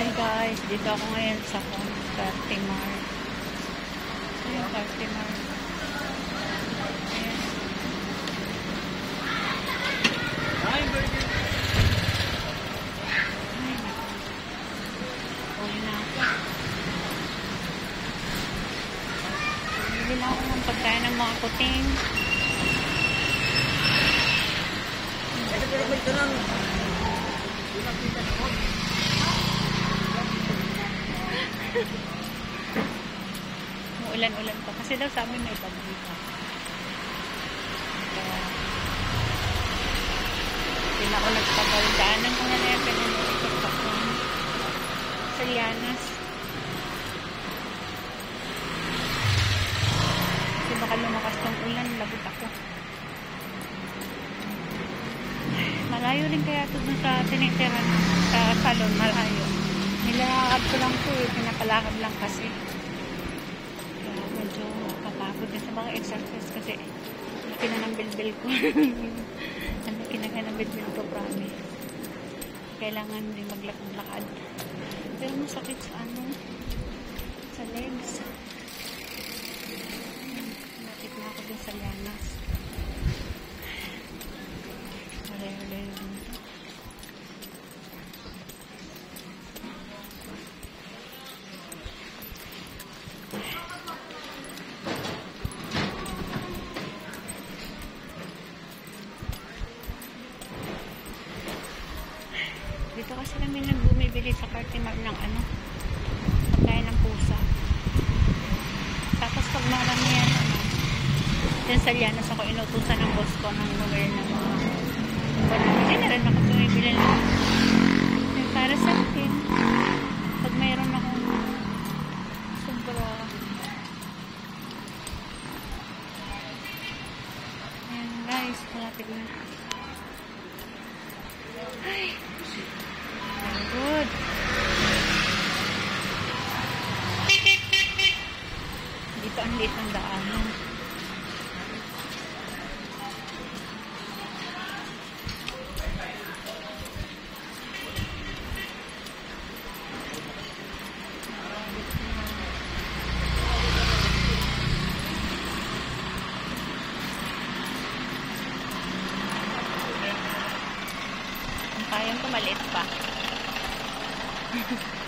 Ay guys, dito ako ngayon sa Cartimar. Ayan, Cartimar. Ay, burger. Ay. Uwi na ako. Bili na ako ng pagkain ng mga kuting. Ito pero ito lang. Umuulan-ulan pa. Kasi daw sa amin may bagyo pa. Kaya, hindi na ako nagtagal. Daanan ko na na yung pinanukot pa ko. Sa Lianas. Kasi baka lumakas tong ulan, lagot ako. Malayo rin kaya ito sa tinitiran sa salon, malayo. Nilakad ko lang po eh, pinapalakad lang kasi. Medyo kapagod din sa mga exercise kasi laki na ng bilbil ko. Ang laki na ka ng bilbil ko, promise. Kailangan din maglakad-lakad. Pero masakit sa ano, sa legs. Nakit na ako din sa lianas. Dito kasi kami nagbumibili sa Cartimar ng ano, pagkain ng pusa. Tapos pag marami yan, ano, dyan sa Lianas ako inutusan ng boss ko ng bumili ng mga. Hindi na rin ako bumibili ng yung para sa akin. Pag mayroon akong sobra. Ayan guys, malapit na. Ay, Dito ang liit ng daanan. Ang kayang ko maliit pa.